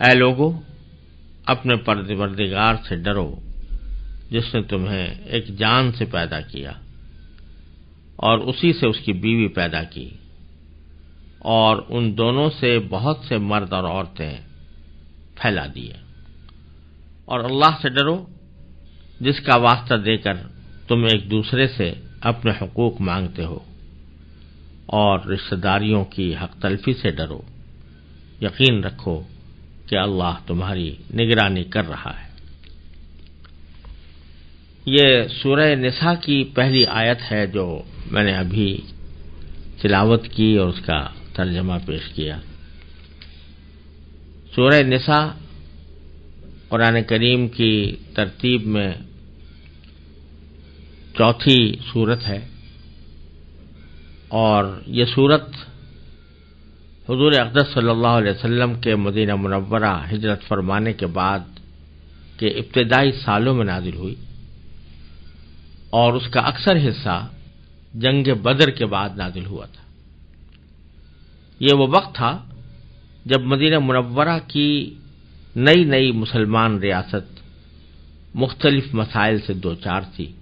ऐ लोगो अपने परवरदिगार से डरो जिसने तुम्हें एक जान से पैदा किया और उसी से उसकी बीवी पैदा की और उन दोनों से बहुत से मर्द और औरतें फैला दिए। और अल्लाह से डरो, जिसका वास्ता देकर तुम एक दूसरे से अपने हकूक मांगते हो और रिश्तेदारियों की हक तलफी से डरो। यकीन रखो कि अल्लाह तुम्हारी निगरानी कर रहा है। ये सूरह निसा की पहली आयत है जो मैंने अभी तिलावत की और उसका तर्जमा पेश किया। सूरह निसा, कुरान करीम की तरतीब में चौथी सूरत है। और ये सूरत हजूर अकदस अलैहि वसल्लम के मदीना मुनव्वरा हिजरत फरमाने के बाद के इब्तदाई सालों में नाजिल हुई। और उसका अक्सर हिस्सा जंग बदर के बाद नाजिल हुआ था। ये वो वक्त था जब मदीना मुनव्वरा की नई नई मुसलमान रियासत, मुख्तलिफ़ मसाइल से दो चार थी।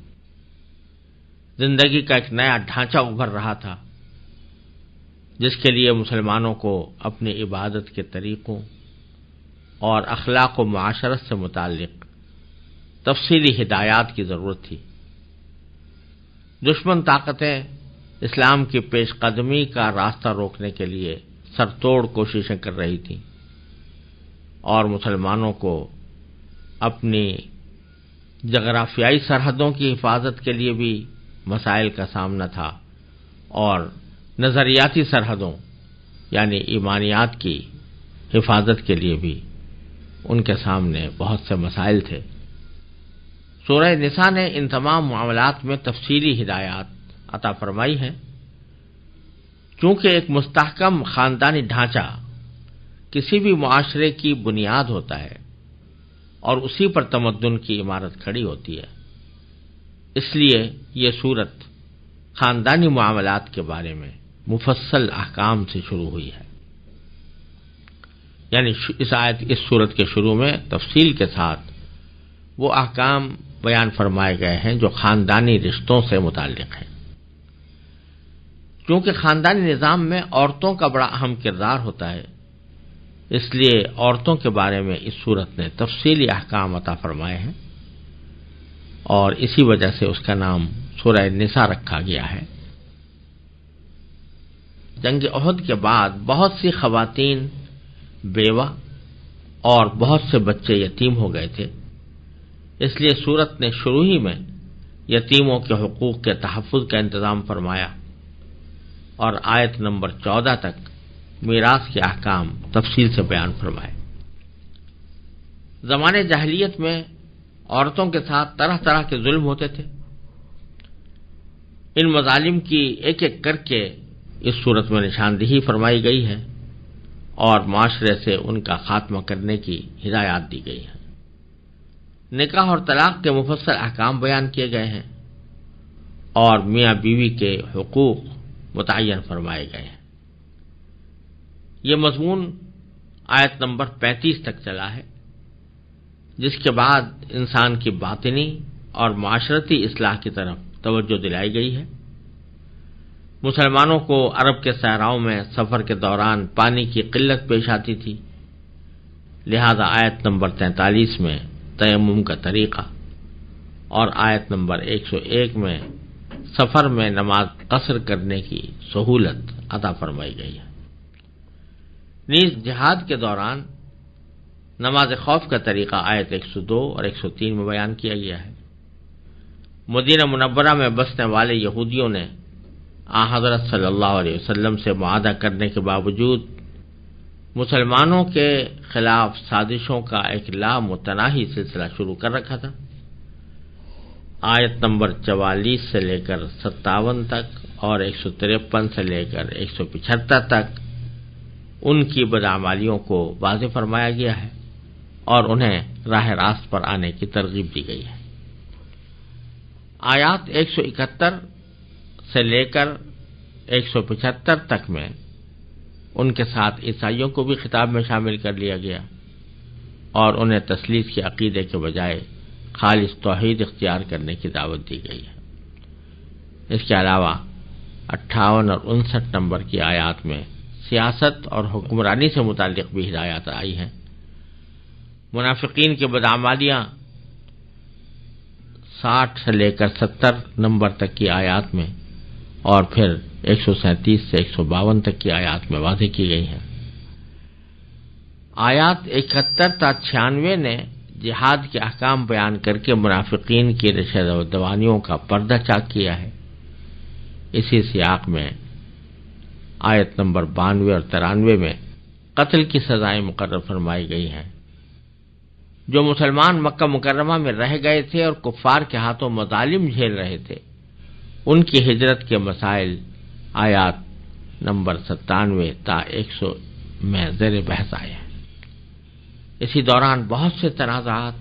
ज़िंदगी का एक नया ढांचा उभर रहा था, जिसके लिए मुसलमानों को अपनी इबादत के तरीकों और अखलाक व माशरत से मुतक तफसीली हिदायत की ज़रूरत थी। दुश्मन ताकतें इस्लाम की पेशकदमी का रास्ता रोकने के लिए सरतोड़ कोशिशें कर रही थी और मुसलमानों को अपनी जगराफियाई सरहदों की हिफाजत के लिए भी मसाइल का सामना था और नज़रियाती सरहदों, यानी ईमानियात की हिफाजत के लिए भी उनके सामने बहुत से मसाइल थे। सूरह निसा ने इन तमाम मामलात में तफसीली हिदायत अता फरमाई है। चूँकि एक मुस्तकम खानदानी ढांचा किसी भी मुआशरे की बुनियाद होता है और उसी पर तमद्दुन की इमारत खड़ी होती है। इसलिए ये सूरत खानदानी मामलात के बारे में मुफस्सल अहकाम से शुरू हुई है। यानी इस आयत, इस सूरत के शुरू में तफसील के साथ वो अहकाम बयान फरमाए गए हैं जो खानदानी रिश्तों से मुतालिक हैं। क्योंकि खानदानी निज़ाम में औरतों का बड़ा अहम किरदार होता है। इसलिए औरतों के बारे में इस सूरत ने तफसीली अहकाम अता फरमाए हैं और इसी वजह से उसका नाम सूरह निसा रखा गया है। जंग अहद के बाद बहुत सी खवातीन बेवा और बहुत से बच्चे यतीम हो गए थे। इसलिए सूरत ने शुरू ही में यतीमों के हकूक के तहफ़ का इंतज़ाम फरमाया। और आयत नंबर चौदह तक मीरास के अहकाम तफसील से बयान फरमाए। जमाने जाहलीत में औरतों के साथ तरह तरह के जुल्म होते थे। इन मजालिम की एक एक करके इस सूरत में निशानदेही फरमाई गई है और माशरे से उनका खात्मा करने की हिदायत दी गई है। निकाह और तलाक के मुफसल अहकाम बयान किए गए हैं और मियाँ बीवी के हकूक मुतन फरमाए गए हैं। ये मजमून आयत नंबर 35 तक चला है, जिसके बाद इंसान की बातिनी और माशरती इसलाह की तरफ़ तवज्जो दिलाई गई है। मुसलमानों को अरब के सहराओं में सफ़र के दौरान पानी की किल्लत पेश आती थी। लिहाजा आयत नंबर 43 में तयमुम का तरीका और आयत नंबर 101 में सफ़र में नमाज़ कसर करने की सहूलत अता फरमाई गई है। नीज जिहाद के दौरान नमाज़ खौफ का तरीका आयत 102 और 103 में बयान किया गया है। मदीना मुनव्वरा में बसने वाले यहूदियों ने आ हज़रत सल्लल्लाहु अलैहि वसल्लम से मुआदा करने के बावजूद मुसलमानों के खिलाफ साजिशों का एक लामतनाही सिलसिला शुरू कर रखा था। आयत नंबर चवालीस से लेकर सत्तावन तक और एक सौ तिरपन से लेकर एक तक उनकी बदामालियों को वाज फरमाया गया है और उन्हें राह रास्त पर आने की तरगीब दी गई है। आयात 171 से लेकर 175 तक में उनके साथ ईसाइयों को भी खिताब में शामिल कर लिया गया और उन्हें तसलीस के अकीदे के बजाय खालिश तोहहीद इख्तियार करने की दावत दी गई है। इसके अलावा अट्ठावन और उनसठ नंबर की आयात में सियासत और हुक्मरानी से मुतक भी हिदायत आई हैं। मुनाफिकीन की बदामालियाँ साठ से लेकर सत्तर नंबर तक की आयात में और फिर एक सौ सैंतीस से एक सौ बावन तक की आयात में वादे की गई हैं। आयात इकहत्तर ता छियानवे ने जिहाद के अहकाम बयान करके मुनाफिकीन की दवानियों का पर्दा चाक किया है। इसी सियाक में, आयत नंबर बानवे और तिरानवे में कत्ल की सजाएँ मुकर्र फरमाई गई हैं। जो मुसलमान मक्का मुकर्रमा में रह गए थे और कुफार के हाथों मजालिम झेल रहे थे, उनकी हिजरत के मसाइल आयात नंबर सत्तानवे ता एक सौ में जेर बहस आए हैं। इसी दौरान बहुत से तनाजात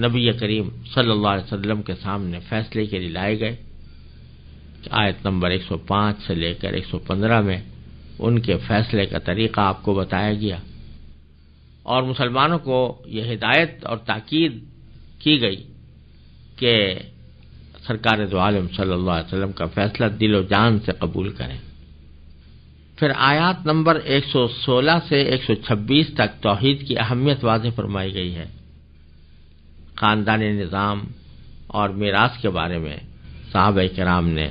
नबी करीम सल्लल्लाहु अलैहि वसल्लम के सामने फैसले के लिए लाए गए। आयत नंबर 105 से लेकर 115 में उनके फैसले का तरीका आपको बताया गया। और मुसलमानों को यह हिदायत और ताकीद की गई कि सरकार दो आलम सल्लल्लाहु अलैहि वसल्लम का फैसला दिलो जान से कबूल करें। फिर आयात नंबर 116 से 126 तक तोहहीद की अहमियत वाज फरमाई गई है। खानदानी निज़ाम और मीरास के बारे में साहब कराम ने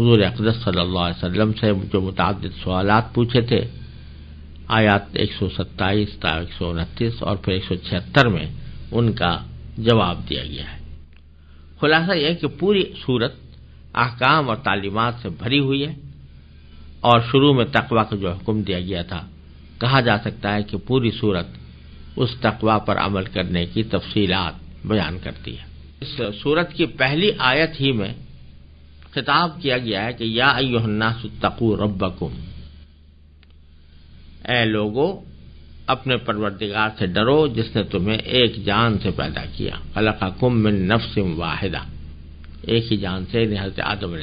हजूर अकदस वसल्लम से जो मुतद सवाल पूछे थे, आयात 127 ता एक सौ उनतीस और फिर 176 में उनका जवाब दिया गया है। खुलासा यह कि पूरी सूरत अहकाम और तालीमत से भरी हुई है। और शुरू में तकवा का जो हुक्म दिया गया था, कहा जा सकता है कि पूरी सूरत उस तकवा पर अमल करने की तफसीलात बयान करती है। इस सूरत की पहली आयत ही में खिताब किया गया है कि या अयुन्नासतकू रब्बकुम। ए लोगो, अपने परवरदिगार से डरो जिसने तुम्हें एक जान से पैदा किया। खलकुम मिन नफ्सिम वाहिदा। एक ही जान से हज़रत आदम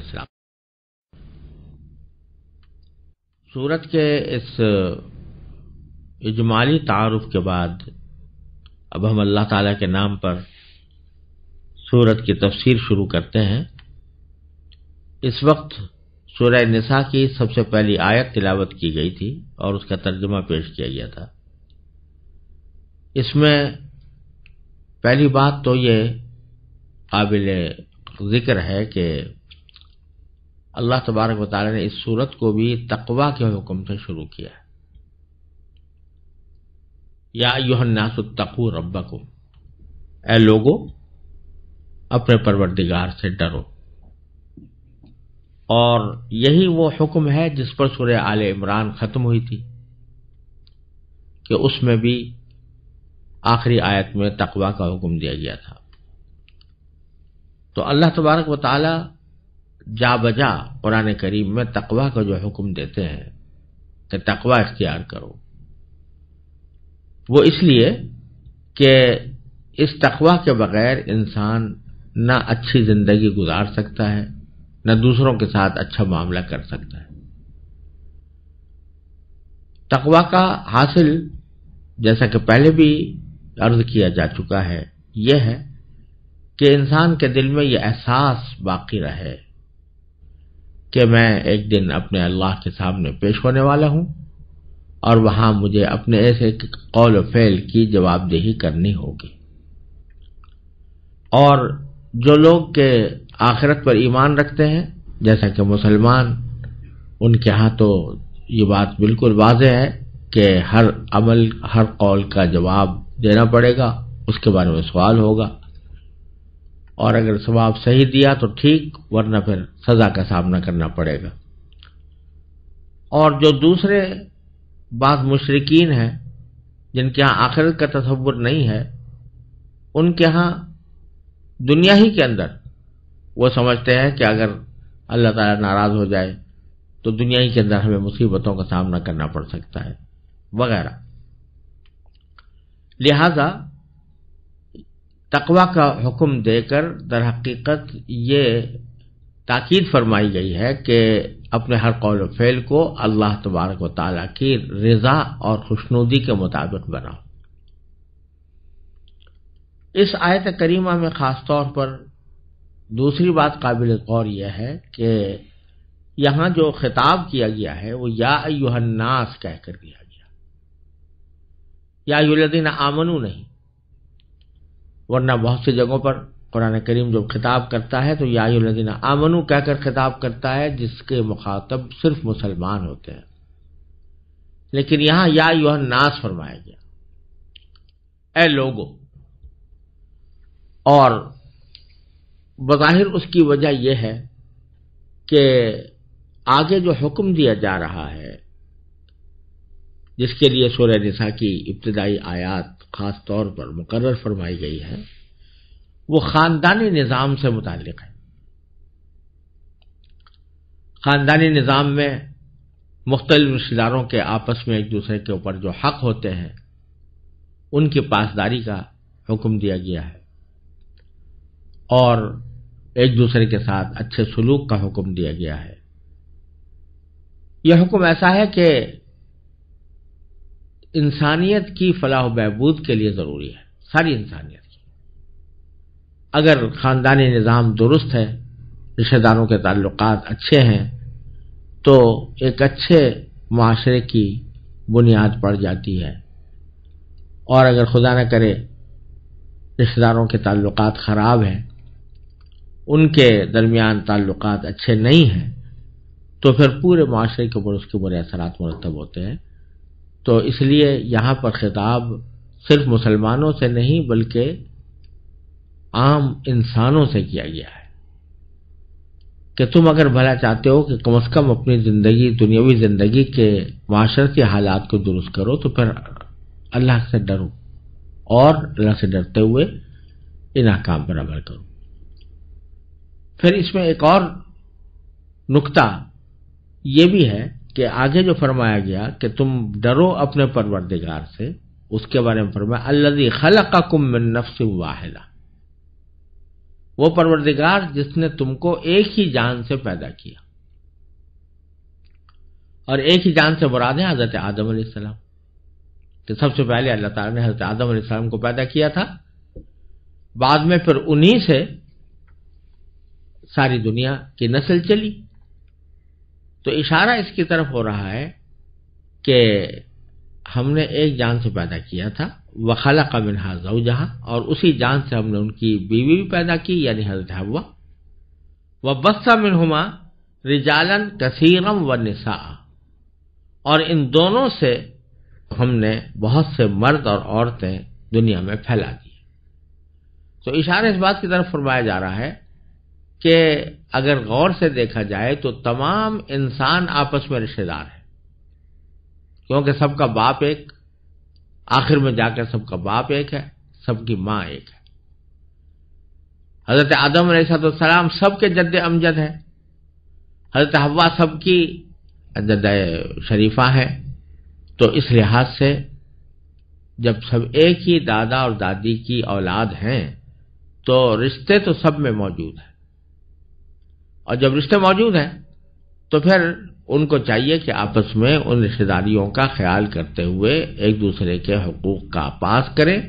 सूरत के इस इजमाली तारुफ के बाद, अब हम अल्लाह ताला के नाम पर सूरत की तफसीर शुरू करते हैं। इस वक्त सूरह निसा की सबसे पहली आयत तिलावत की गई थी और उसका तर्जुमा पेश किया गया था। इसमें पहली बात तो ये काबिल ज़िक्र है कि अल्लाह तबारक वाली ने इस सूरत को भी तकवा के हुक्म से शुरू किया या युहन्नासतकू रब्बकुम। ए लोगो, अपने परवरदिगार से डरो। और यही वो हुक्म है जिस पर सूर्य आल इमरान खत्म हुई थी कि उसमें भी आखिरी आयत में तकवा का हुक्म दिया गया था। तो अल्लाह तबारक व ताली जा बजा कुरान करीम में तकवा का जो हुक्म देते हैं कि तकवा इख्तियार करो। वो इसलिए कि इस तकवा के बगैर इंसान न अच्छी ज़िंदगी गुजार सकता है, न दूसरों के साथ अच्छा मामला कर सकता है। तकवा का हासिल, जैसा कि पहले भी अर्ज़ किया जा चुका है, यह है कि इंसान के दिल में यह एहसास बाकी रहे। कि मैं एक दिन अपने अल्लाह के सामने पेश होने वाला हूँ और वहाँ मुझे अपने ऐसे कौल फेल की जवाबदेही करनी होगी। और जो लोग के आखिरत पर ईमान रखते हैं, जैसा कि मुसलमान, उनके यहाँ तो ये बात बिल्कुल वाज है कि हर अमल, हर कौल का जवाब देना पड़ेगा, उसके बारे में सवाल होगा। और अगर सवाब सही दिया तो ठीक, वरना फिर सजा का सामना करना पड़ेगा। और जो दूसरे बात मुशरकिन हैं, जिनके यहाँ आखिरत का तस्वुर नहीं है, उनके यहाँ दुनिया ही के अंदर वो समझते हैं कि अगर अल्लाह ताला नाराज़ हो जाए तो दुनिया ही के अंदर हमें मुसीबतों का सामना करना पड़ सकता है, वगैरह। लिहाजा तकवा का हुक्म देकर दर हकीकत ये ताकीद फरमाई गई है कि अपने हर कौल फेल को अल्लाह तबारक वाली की रजा और खुशनुदी के मुताबिक बनाओ। इस आयत करीमा में ख़ास तौर पर दूसरी बात काबिल गौर यह है कि यहाँ जो खिताब किया गया है, वो या युहन्नास कहकर किया गया। या युलदीन आमनू नहीं वरना बहुत सी जगहों पर कुरान करीम जब खिताब करता है तो यादीन आमनू कहकर खिताब करता है, जिसके मुखातब सिर्फ़ मुसलमान होते हैं। लेकिन यहाँ या युह नास फरमाया गया। ए लोगो, और बज़ाहिर उसकी वजह यह है कि आगे जो हुक्म दिया जा रहा है, जिसके लिए सूर्य निसा की इब्तदाई आयात खास तौर पर मुकर्र फरमाई गई है, वो खानदानी निज़ाम से मुतालिक है। खानदानी निज़ाम में मुख्तलिफ़ रिश्तेदारों के आपस में एक दूसरे के ऊपर जो हक होते हैं, उनकी पासदारी का हुक्म दिया गया है और एक दूसरे के साथ अच्छे सलूक का हुक्म दिया गया है। यह हुक्म ऐसा है कि इंसानियत की फलाह बहबूद के लिए ज़रूरी है, सारी इंसानियत की। अगर ख़ानदानी निज़ाम दुरुस्त है, रिश्तेदारों के ताल्लुक अच्छे हैं तो एक अच्छे माशरे की बुनियाद पड़ जाती है। और अगर खुदा न करे रिश्तेदारों के ताल्लुक ख़राब हैं, उनके दरमियान ताल्लुक अच्छे नहीं हैं तो फिर पूरे माशरे के ऊपर उसके बुरे असरात मुरतब होते हैं। तो इसलिए यहाँ पर खिताब सिर्फ़ मुसलमानों से नहीं, बल्कि आम इंसानों से किया गया है। कि तुम अगर भला चाहते हो कि कम अज कम अपनी ज़िंदगी, दुनियावी ज़िंदगी के माशरती हालात को दुरुस्त करो तो फिर अल्लाह से डरो और अल्लाह से डरते हुए इन अहकाम पर अमल करो। फिर इसमें एक और नुकता ये भी है कि आगे जो फरमाया गया कि तुम डरो अपने परवरदिगार से, उसके बारे में फरमाया, अल्लाजी खलका कुम नफ्स वाहिदा. वो परवरदिगार जिसने तुमको एक ही जान से पैदा किया। और एक ही जान से मुराद है हज़रत आदम सलाम। कि सबसे पहले अल्लाह ताला ने हज़रत आदम सलाम को पैदा किया था। बाद में फिर उन्हीं से सारी दुनिया की नस्ल चली। तो इशारा इसकी तरफ़ हो रहा है कि हमने एक जान से पैदा किया था वखला का मिनहा जहा और उसी जान से हमने उनकी बीवी भी पैदा की, यानी हज़रत हवा व बस्सा मिनहुमा रिजालन कसीरम व निसा और इन दोनों से हमने बहुत से मर्द और औरतें दुनिया में फैला दी तो इशारा इस बात की तरफ़ फरमाया जा रहा है कि अगर गौर से देखा जाए तो तमाम इंसान आपस में रिश्तेदार है। क्योंकि सबका बाप एक, आखिर में जाकर सबका बाप एक है, सबकी माँ एक है। हज़रत आदम सलाम सबके जद्द अमजद है। हज़रत हवा सबकी जद शरीफा है। तो इस लिहाज से जब सब एक ही दादा और दादी की औलाद हैं तो रिश्ते तो सब में मौजूद है। और जब रिश्ते मौजूद हैं तो फिर उनको चाहिए कि आपस में उन रिश्तेदारियों का ख्याल करते हुए एक दूसरे के हकूक का पास करें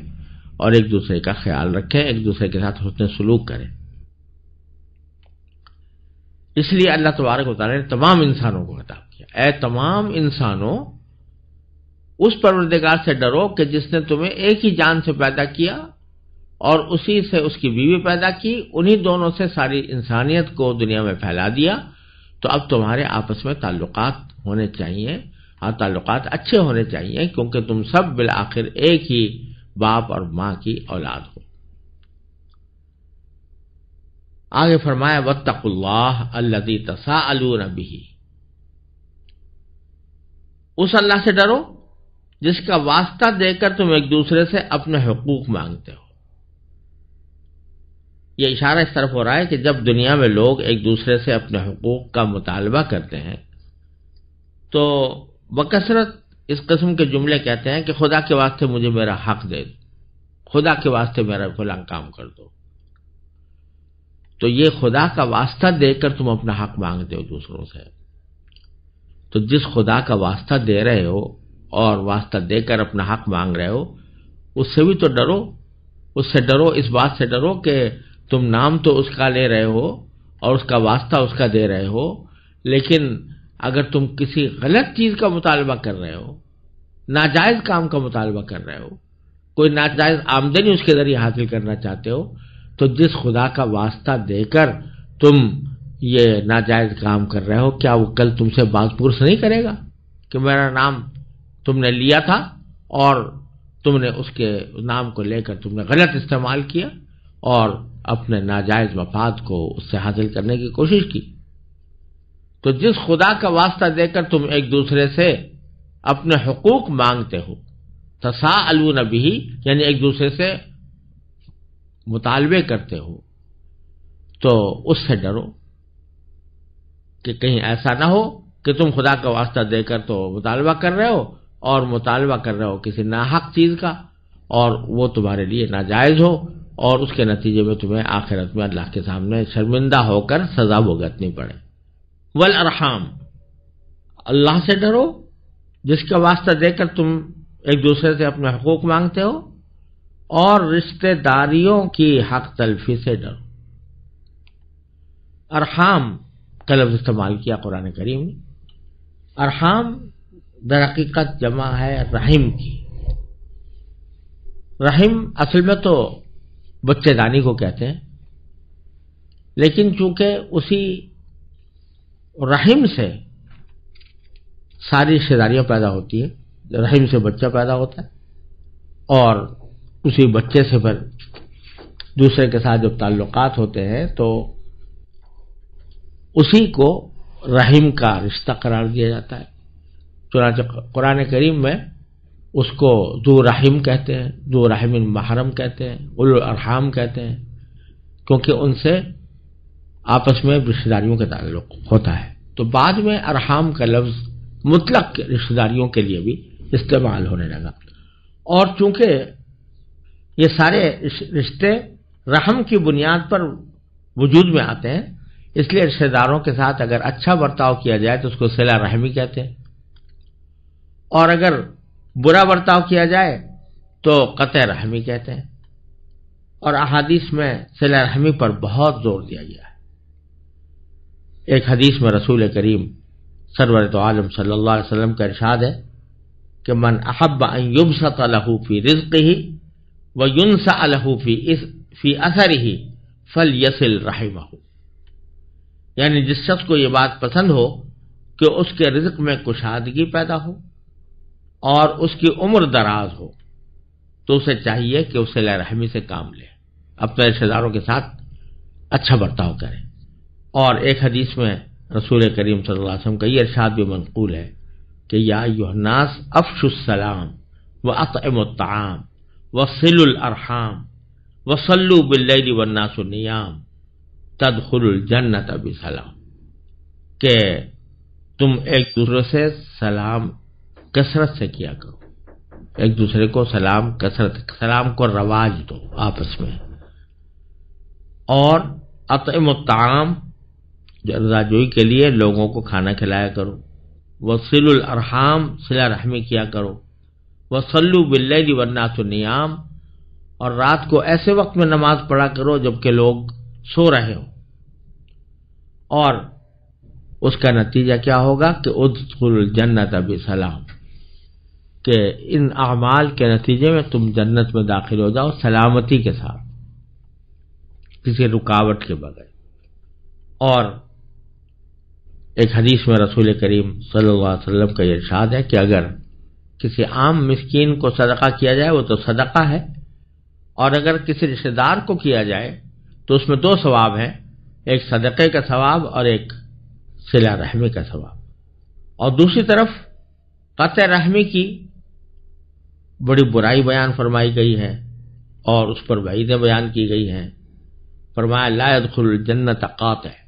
और एक दूसरे का ख्याल रखें, एक दूसरे के साथ उसने सलूक करें। इसलिए अल्लाह तबारक वाली ने तमाम इंसानों को खिताब किया। ए तमाम इंसानों, उस परवरदिगार से डरो कि जिसने तुम्हें एक ही जान से पैदा किया और उसी से उसकी बीवी पैदा की, उन्हीं दोनों से सारी इंसानियत को दुनिया में फैला दिया। तो अब तुम्हारे आपस में ताल्लुकात होने चाहिए। और ताल्लुकात अच्छे होने चाहिए, क्योंकि तुम सब बिल आखिर एक ही बाप और माँ की औलाद हो। आगे फरमाया, वत्तकुल्लाह अल्लदी तसा बिही। उस अल्लाह से डरो, जिसका वास्ता देकर तुम एक दूसरे से अपने हकूक मांगते हो। यह इशारा इस तरफ़ हो रहा है कि जब दुनिया में लोग एक दूसरे से अपने हकूक का मुतालबा करते हैं तो बकसरत इस कस्म के जुमले कहते हैं कि खुदा के वास्ते मुझे मेरा हक दे दो, खुदा के वास्ते मेरा फला काम कर दो। तो ये खुदा का वास्ता देकर तुम अपना हक मांगते हो दूसरों से। तो जिस खुदा का वास्ता दे रहे हो और वास्ता देकर अपना हक मांग रहे हो, उससे भी तो डरो, उससे डरो, इस बात से डरो कि तुम नाम तो उसका ले रहे हो और उसका वास्ता उसका दे रहे हो, लेकिन अगर तुम किसी गलत चीज़ का मुतालबा कर रहे हो, नाजायज काम का मुतालबा कर रहे हो, कोई नाजायज आमदनी उसके ज़रिए हासिल करना चाहते हो तो जिस खुदा का वास्ता देकर तुम ये नाजायज काम कर रहे हो, क्या वो कल तुमसे बात पुरुष नहीं करेगा कि मेरा नाम तुमने लिया था और तुमने उसके नाम को लेकर तुमने गलत इस्तेमाल किया और अपने नाजायज मफाद को उससे हासिल करने की कोशिश की। तो जिस खुदा का वास्ता देकर तुम एक दूसरे से अपने हकूक मांगते हो तसा अलू नबी यानी एक दूसरे से मुतालबे करते हो तो उससे डरो कि कहीं ऐसा ना हो कि तुम खुदा का वास्ता देकर तो मुतालबा कर रहे हो और मुतालबा कर रहे हो किसी नाहक चीज़ का और वो तुम्हारे लिए नाजायज हो। और उसके नतीजे में तुम्हें आखिरत में अल्लाह के सामने शर्मिंदा होकर सजा भुगतनी पड़े। वल अरहाम, अल्लाह से डरो, जिसका वास्ता देकर तुम एक दूसरे से अपने हकूक मांगते हो, और रिश्तेदारियों की हक तलफी से डरो। अरहाम का लफ्ज इस्तेमाल किया कुरान करीम ने। अरहाम, दर हकीकत जमा है रहीम की। रहीम असल में तो बच्चेदानी को कहते हैं। लेकिन चूँकि उसी रहीम से सारी रिश्तेदारियाँ पैदा होती है, रहीम से बच्चा पैदा होता है, और उसी बच्चे से फिर दूसरे के साथ जब ताल्लुकात होते हैं तो उसी को रहीम का रिश्ता करार दिया जाता है। चुनाच कुरान करीम में उसको दो रहीम कहते हैं दो रहीम महरम कहते हैं, उल अरहाम कहते हैं, क्योंकि उनसे आपस में रिश्तेदारियों का ताल्लुक होता है। तो बाद में अरहाम का लफ्ज मुतलक रिश्तेदारियों के लिए भी इस्तेमाल होने लगा। और चूँकि ये सारे रिश्ते रहम की बुनियाद पर वजूद में आते हैं, इसलिए रिश्तेदारों के साथ अगर अच्छा बर्ताव किया जाए तो उसको सिला रहमी कहते हैं। और अगर बुरा बर्ताव किया जाए तो कत रहमी कहते हैं। और अहादीस में सिला रहमी पर बहुत ज़ोर दिया गया है। एक हदीस में रसूल करीम सरवर तो आलम अलैहि वसल्लम का इरशाद है कि मन अहब युबसत लहू फ़ी रिज्क ही व युनसा लहू फ़ी इस, फ़ी असर ही फल यसिल यानी जिस शख्स को यह बात पसंद हो कि उसके रिज्क में कुशादगी पैदा हो और उसकी उम्र दराज हो तो उसे चाहिए कि उसे रहमी से काम ले। अपने रिश्तेदारों के साथ अच्छा बर्ताव करें। और एक हदीस में रसूल करीम सल्लल्लाहु का यह इरशाद भी मनकूल है कि या युहनास अफशुसलाम व अतमताम व सिलुल अरहाम व सल्लु बिल्लैली वन्नासुनियाम तदखुल जन्नत अभी सलाम। के तुम एक दूसरे से सलाम कसरत से किया करो। एक दूसरे को सलाम, कसरत, सलाम को रवाज दो आपस में। और अतम ताम रजाजोई के लिए लोगों को खाना खिलाया करो। वसील अरहाम, सिला रहमी किया करो। वसल्लु बिल्लैली वन्नासु नियाम, और रात को ऐसे वक्त में नमाज़ पढ़ा करो जबकि लोग सो रहे हो। और उसका नतीजा क्या होगा कि उदखुल जन्नत अभी सलाम। कि इन अमाल के नतीजे में तुम जन्नत में दाखिल हो जाओ सलामती के साथ, किसी रुकावट के बगैर। और एक हदीस में रसूल करीम सल्लल्लाहु अलैहि वसल्लम का इरशाद है कि अगर किसी आम मिस्कीन को सदका किया जाए, वो तो सदका है। और अगर किसी रिश्तेदार को किया जाए तो उसमें दो सवाब हैं, एक सदक़े का सवाब और एक सिला रहमी का सवाब। और दूसरी तरफ़ कत रहमी की बड़ी बुराई बयान फरमाई गई है और उस पर वईदें बयान की गई हैं। फरमाया लायदखुल जन्नत कात। है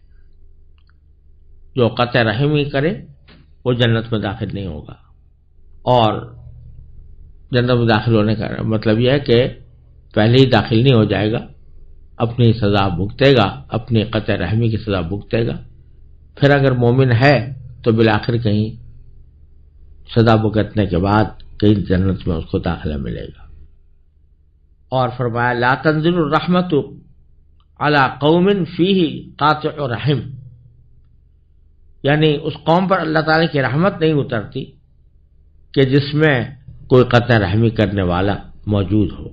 जो कत रहमी करे, वो जन्नत में दाखिल नहीं होगा। और जन्नत में दाखिल होने का मतलब यह है कि पहले ही दाखिल नहीं हो जाएगा, अपनी सजा भुगतेगा, अपनी कत रहमी की सजा भुगतेगा। फिर अगर मोमिन है तो बिलाखिर कहीं सजा भुगतने के बाद कहीं जन्नत में उसको दाखिला मिलेगा। और फरमाया, ला तंजिल रहमत अला कौमिन फ़ी कात रहम। यानी उस कौम पर अल्लाह ताला की रहमत नहीं उतरती कि जिसमें कोई कत रहमी करने वाला मौजूद हो।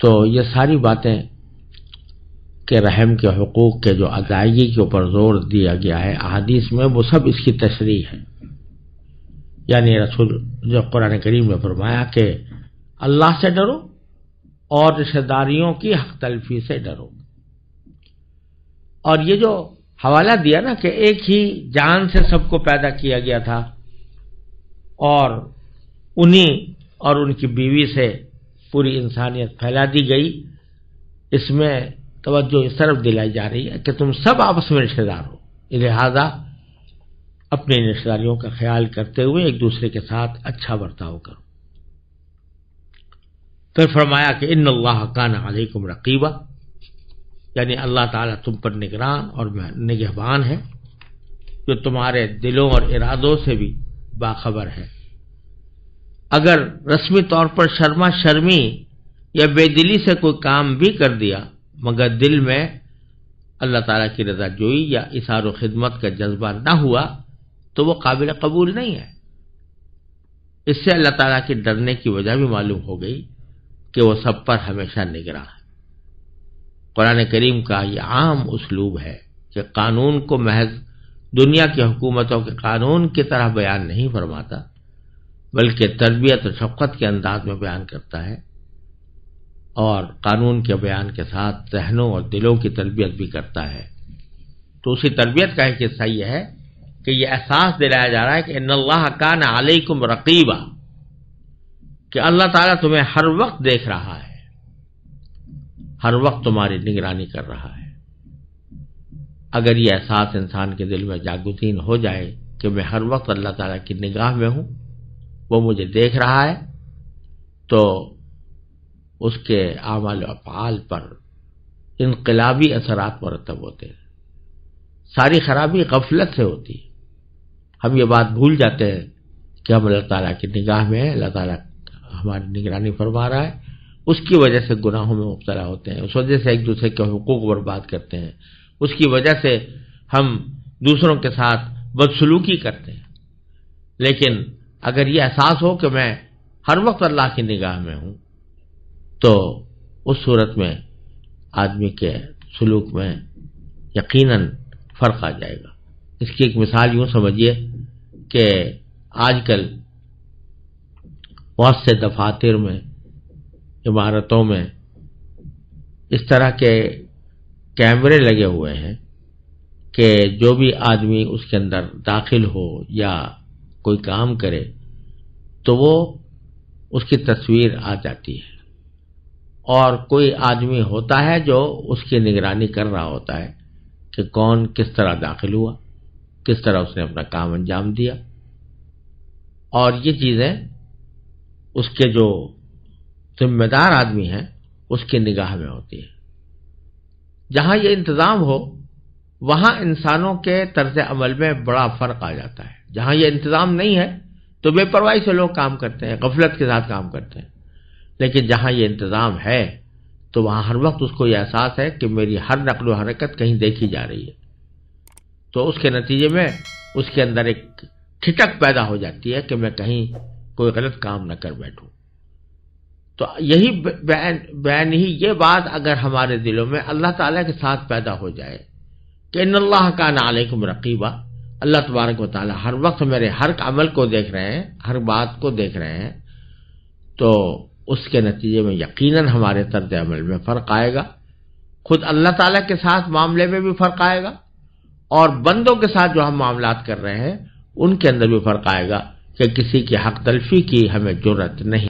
तो ये सारी बातें के रहम के हकूक़ के जो अदायगी के ऊपर ज़ोर दिया गया है, अहादीस में वो सब इसकी तशरी है। यानी रसूल जो कुरान करीम ने फरमाया कि अल्लाह से डरो और रिश्तेदारियों की हक तलफी से डरो। और ये जो हवाला दिया ना कि एक ही जान से सबको पैदा किया गया था और उन्हीं और उनकी बीवी से पूरी इंसानियत फैला दी गई, इसमें तवज्जो इस तरफ़ दिलाई जा रही है कि तुम सब आपस में रिश्तेदार हो। लिहाजा अपनी रिश्तेदारियों का ख्याल करते हुए एक दूसरे के साथ अच्छा बर्ताव करो। फिर फरमाया कि इन अल्लाह कान अलैकुम रकीबा, यानी अल्लाह ताला तुम पर निगरान और निगहबान है, जो तुम्हारे दिलों और इरादों से भी बाखबर है। अगर रस्मी तौर पर शर्मा शर्मी या बेदिली से कोई काम भी कर दिया, मगर दिल में अल्लाह ताला की रजा जोई या इशार खिदमत का जज्बा ना हुआ तो वो काबिल कबूल नहीं है। इससे अल्लाह ताला के डरने की वजह भी मालूम हो गई कि वो सब पर हमेशा निगरा है। कुरान करीम का ये आम उसलूब है कि कानून को महज दुनिया की हुकूमतों के कानून की तरह बयान नहीं फरमाता, बल्कि तरबियत और शफकत के अंदाज में बयान करता है और कानून के बयान के साथ जहनों और दिलों की तरबियत भी करता है। तो उसी तरबियत का एक हिस्सा यह है कि यह एहसास दिलाया जा रहा है कि अल्लाह कान अलैकुम रकीबा, कि अल्लाह ताला तुम्हें हर वक्त देख रहा है, हर वक्त तुम्हारी निगरानी कर रहा है। अगर यह एहसास इंसान के दिल में जागुतीन हो जाए कि मैं हर वक्त अल्लाह ताला की निगाह में हूँ, वो मुझे देख रहा है तो उसके आमाल अफाल पर इनकलाबी असरात मरतब होते हैं। सारी खराबी गफलत से होती है। हम ये बात भूल जाते हैं कि हम अल्लाह ताला की निगाह में है, अल्लाह ताला हमारी निगरानी फरमा रहा है। उसकी वजह से गुनाहों में मुबतला होते हैं। उस वजह से एक दूसरे के हकूक बर्बाद करते हैं। उसकी वजह से हम दूसरों के साथ बदसलूकी करते हैं। लेकिन अगर ये एहसास हो कि मैं हर वक्त अल्लाह की निगाह में हूँ तो उस सूरत में आदमी के सलूक में यकीनन फ़र्क आ जाएगा। इसकी एक मिसाल यूँ समझिए कि आजकल बहुत से दफातर में, इमारतों में इस तरह के कैमरे लगे हुए हैं कि जो भी आदमी उसके अंदर दाखिल हो या कोई काम करे तो वो उसकी तस्वीर आ जाती है। और कोई आदमी होता है जो उसकी निगरानी कर रहा होता है कि कौन किस तरह दाखिल हुआ। किस तरह उसने अपना काम अंजाम दिया। और ये चीज़ें उसके जो जिम्मेदार आदमी हैं, उसकी निगाह में होती है। जहाँ ये इंतज़ाम हो, वहाँ इंसानों के तर्ज अमल में बड़ा फ़र्क आ जाता है। जहाँ ये इंतज़ाम नहीं है तो बेपरवाही से लोग काम करते हैं, गफलत के साथ काम करते हैं। लेकिन जहाँ ये इंतज़ाम है तो वहाँ हर वक्त उसको यह एहसास है कि मेरी हर नकलो हरकत कहीं देखी जा रही है। तो उसके नतीजे में उसके अंदर एक ठिटक पैदा हो जाती है कि मैं कहीं कोई गलत काम न कर बैठूं। तो यही बैन बैन ही ये बात अगर हमारे दिलों में अल्लाह ताला के साथ पैदा हो जाए कि इन अल्लाह का नालेकुम रकीबा, अल्लाह तबारक वाली हर वक्त मेरे हर अमल को देख रहे हैं, हर बात को देख रहे हैं तो उसके नतीजे में यकीनन हमारे तर्ज अमल में फ़र्क आएगा, खुद अल्लाह ताला के साथ मामले में भी फ़र्क आएगा। और बंदों के साथ जो हम मामला कर रहे हैं, उनके अंदर भी फ़र्क आएगा कि किसी की हक तलफी की हमें ज़रूरत नहीं।